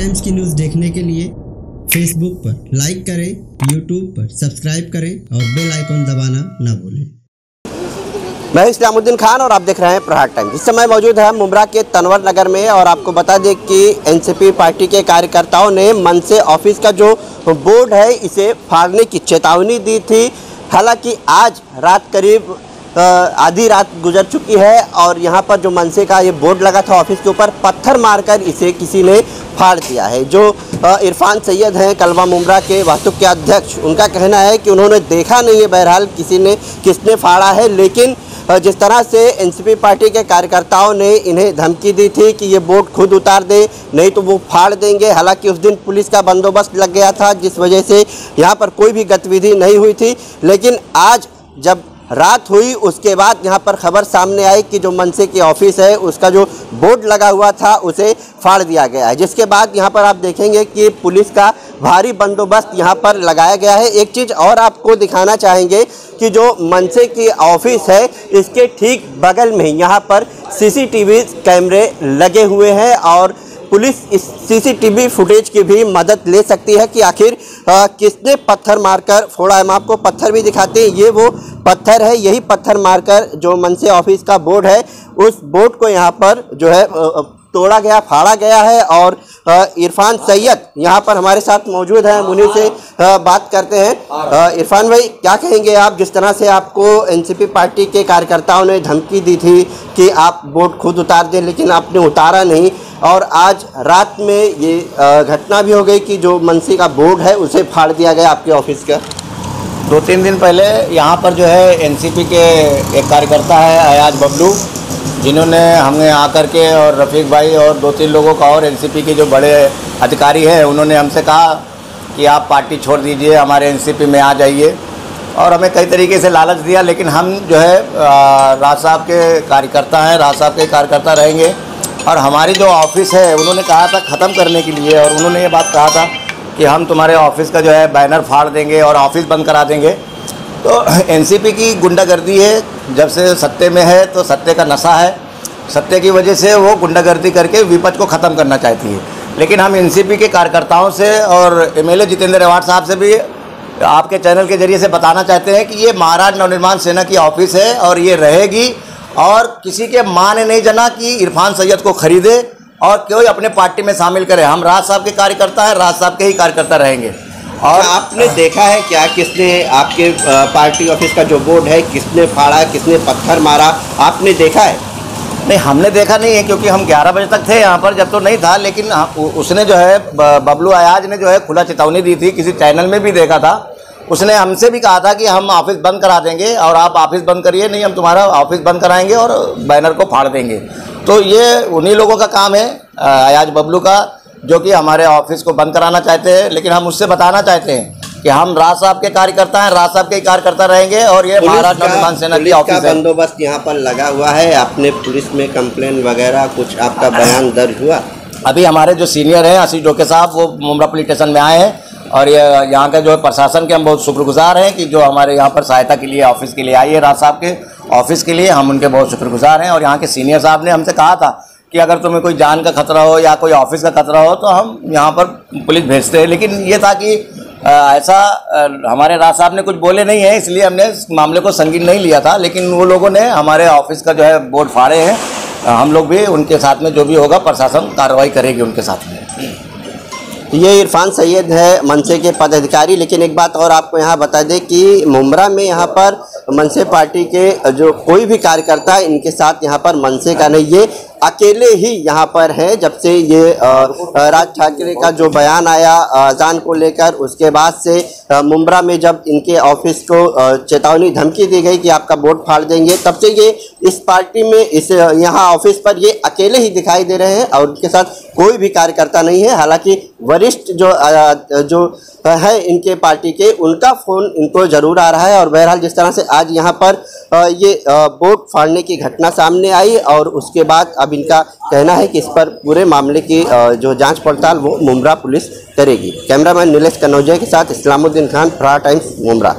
Times की news देखने के लिए फेसबुक पर लाइक करें यूट्यूब पर सब्सक्राइब करें और बेल आइकॉन दबाना ना भूलें। मैं इस्लामुद्दीन खान और आप देख रहे हैं प्रहार टाइम इस समय मौजूद है मुमरा के तनवर नगर में और आपको बता दें कि एनसीपी पार्टी के कार्यकर्ताओं ने मन से ऑफ़िस का जो बोर्ड है, इसे फाड़ने की चेतावनी दी थी। हालाँकि आज रात करीब आधी रात गुजर चुकी है और यहाँ पर जो मनसे का ये बोर्ड लगा था ऑफ़िस के ऊपर, पत्थर मारकर इसे किसी ने फाड़ दिया है। जो इरफान सैयद हैं, कलवा मुमरा के वास्तुक के अध्यक्ष, उनका कहना है कि उन्होंने देखा नहीं है बहरहाल किसी ने, किसने फाड़ा है, लेकिन जिस तरह से एनसीपी पार्टी के कार्यकर्ताओं ने इन्हें धमकी दी थी कि ये बोर्ड खुद उतार दे, नहीं तो वो फाड़ देंगे। हालाँकि उस दिन पुलिस का बंदोबस्त लग गया था, जिस वजह से यहाँ पर कोई भी गतिविधि नहीं हुई थी। लेकिन आज जब रात हुई, उसके बाद यहाँ पर खबर सामने आई कि जो मनसे की ऑफ़िस है, उसका जो बोर्ड लगा हुआ था, उसे फाड़ दिया गया है। जिसके बाद यहाँ पर आप देखेंगे कि पुलिस का भारी बंदोबस्त यहाँ पर लगाया गया है। एक चीज़ और आपको दिखाना चाहेंगे कि जो मनसे की ऑफ़िस है, इसके ठीक बगल में यहाँ पर सीसीटीवी कैमरे लगे हुए हैं और पुलिस इस सीसीटीवी फुटेज की भी मदद ले सकती है कि आखिर किसने पत्थर मारकर फोड़ा है। हम आपको पत्थर भी दिखाते हैं। ये वो पत्थर है, यही पत्थर मारकर जो मनसे ऑफ़िस का बोर्ड है, उस बोर्ड को यहाँ पर जो है तोड़ा गया, फाड़ा गया है और इरफान सैयद यहाँ पर हमारे साथ मौजूद हैं मुनि से बात करते हैं। इरफान भाई, क्या कहेंगे आप, जिस तरह से आपको एनसीपी पार्टी के कार्यकर्ताओं ने धमकी दी थी कि आप बोर्ड खुद उतार दें, लेकिन आपने उतारा नहीं। और आज रात में ये घटना भी हो गई कि जो मनसी का बोर्ड है, उसे फाड़ दिया गया आपके ऑफ़िस का। दो तीन दिन पहले यहाँ पर जो है एनसीपी के एक कार्यकर्ता है अयाज बबलू, जिन्होंने हमें आकर के और रफ़ीक भाई और दो तीन लोगों का और एनसीपी के जो बड़े अधिकारी हैं, उन्होंने हमसे कहा कि आप पार्टी छोड़ दीजिए, हमारे एनसीपी में आ जाइए। और हमें कई तरीके से लालच दिया, लेकिन हम जो है राज साहब के कार्यकर्ता हैं, राज साहब के कार्यकर्ता रहेंगे। और हमारी जो ऑफ़िस है, उन्होंने कहा था ख़त्म करने के लिए और उन्होंने ये बात कहा था कि हम तुम्हारे ऑफ़िस का जो है बैनर फाड़ देंगे और ऑफ़िस बंद करा देंगे। तो एनसीपी की गुंडागर्दी है। जब से सत्ते में है तो सत्ते का नशा है। सत्ते की वजह से वो गुंडागर्दी करके विपक्ष को ख़त्म करना चाहती है। लेकिन हम एनसीपी के कार्यकर्ताओं से और एमएलए जितेंद्र अवार्ड साहब से भी आपके चैनल के ज़रिए से बताना चाहते हैं कि ये महाराज नवनिर्माण सेना की ऑफ़िस है और ये रहेगी और किसी के माँ ने नहीं जना कि इरफान सैयद को खरीदे। और कोई अपने पार्टी में शामिल करे? हम राज साहब के कार्यकर्ता हैं राज साहब के ही कार्यकर्ता रहेंगे। और आपने देखा है क्या किसने आपके पार्टी ऑफ़िस का जो बोर्ड है किसने फाड़ा किसने पत्थर मारा? आपने देखा है? नहीं हमने देखा नहीं है क्योंकि हम 11 बजे तक थे यहाँ पर जब तो नहीं था लेकिन हाँ, उसने जो है बबलू आयाज ने जो है खुला चेतावनी दी थी किसी चैनल में भी देखा था। उसने हमसे भी कहा था कि हम ऑफ़िस बंद करा देंगे और आप ऑफ़िस बंद करिए नहीं हम तुम्हारा ऑफ़िस बंद कराएँगे और बैनर को फाड़ देंगे। तो ये उन्हीं लोगों का काम है अयाज बबलू का जो कि हमारे ऑफ़िस को बंद कराना चाहते हैं लेकिन हम उससे बताना चाहते हैं कि हम राज साहब के कार्यकर्ता हैं राज साहब के कार्यकर्ता रहेंगे और ये महाराष्ट्र का- सेना की ऑफ़िस है। बंदोबस्त यहाँ पर लगा हुआ है आपने पुलिस में कंप्लेन वगैरह कुछ आपका बयान दर्ज हुआ? अभी हमारे जो सीनियर हैं आशीष डोके साहब वो मुमरा पुलिस स्टेशन में आए हैं। और ये, यहाँ का जो है प्रशासन के हम बहुत शुक्रगुजार हैं कि जो हमारे यहाँ पर सहायता के लिए, ऑफ़िस के लिए आई है राज साहब के। ऑफ़िस के लिए हम उनके बहुत शुक्रगुजार हैं और यहाँ के सीनियर साहब ने हमसे कहा था कि अगर तुम्हें कोई जान का खतरा हो या कोई ऑफ़िस का खतरा हो तो हम यहाँ पर पुलिस भेजते हैं। लेकिन ये था कि ऐसा हमारे राज साहब ने कुछ बोले नहीं है, इसलिए हमने इस मामले को संगीन नहीं लिया था। लेकिन वो लोगों ने हमारे ऑफ़िस का जो है बोर्ड फाड़े हैं। हम लोग भी उनके साथ में जो भी होगा, प्रशासन कार्रवाई करेगी उनके साथ में। ये इरफान सैयद है, मनसे के पदाधिकारी। लेकिन एक बात और आपको यहाँ बता दें कि मुमरा में यहाँ पर मनसे पार्टी के जो कोई भी कार्यकर्ता है, इनके साथ यहाँ पर मनसे का नहीं, ये अकेले ही यहाँ पर हैं। जब से ये राज ठाकरे का जो बयान आया, अजान को लेकर, उसके बाद से मुमरा में जब इनके ऑफ़िस को चेतावनी धमकी दी गई कि आपका वोट फाड़ देंगे, तब से ये इस पार्टी में, इस यहाँ ऑफ़िस पर ये अकेले ही दिखाई दे रहे हैं और उनके साथ कोई भी कार्यकर्ता नहीं है। हालाँकि वरिष्ठ जो जो है इनके पार्टी के, उनका फ़ोन इनको ज़रूर आ रहा है और बहरहाल जिस तरह से आज यहाँ पर ये बोर्ड फाड़ने की घटना सामने आई और उसके बाद अब इनका कहना है कि इस पर पूरे मामले की जो जाँच पड़ताल वो मुमरा पुलिस करेगी। कैमरामैन नीलेश कनौजिया के साथ इस्लामुद्दीन खान फ्रा टाइम्स मुमरा